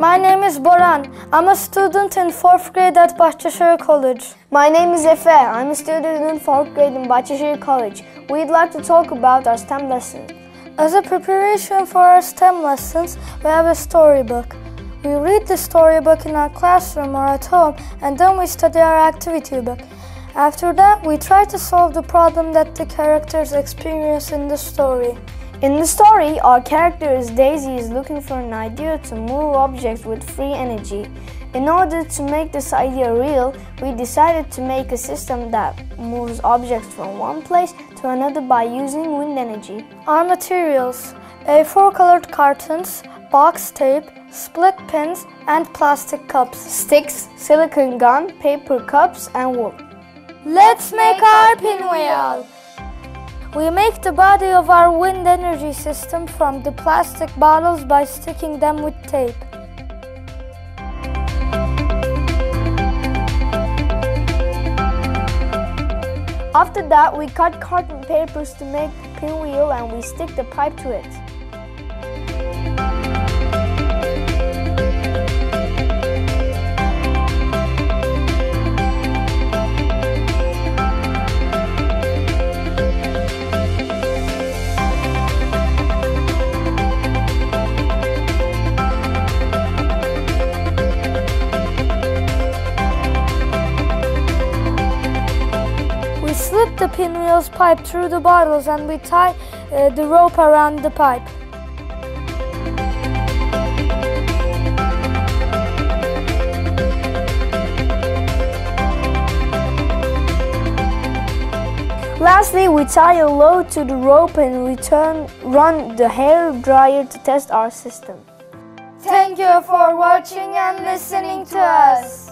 My name is Boran. I'm a student in 4th grade at Bahçeşehir College. My name is Efe. I'm a student in 4th grade in Bahçeşehir College. We'd like to talk about our STEM lesson. As a preparation for our STEM lessons, we have a storybook. We read the storybook in our classroom or at home and then we study our activity book. After that, we try to solve the problem that the characters experience in the story. In the story, our character Daisy is looking for an idea to move objects with free energy. In order to make this idea real, we decided to make a system that moves objects from one place to another by using wind energy. Our materials A4 colored cartons, box tape, split pins, and plastic cups, sticks, silicone gun, paper cups, and wool. Let's make our pinwheel! We make the body of our wind energy system from the plastic bottles by sticking them with tape. After that, we cut carton papers to make the pinwheel and we stick the pipe to it. Slip the pinwheel's pipe through the bottles and we tie uh, the rope around the pipe. Lastly, we tie a load to the rope and we turn, run the hair dryer to test our system. Thank you for watching and listening to us.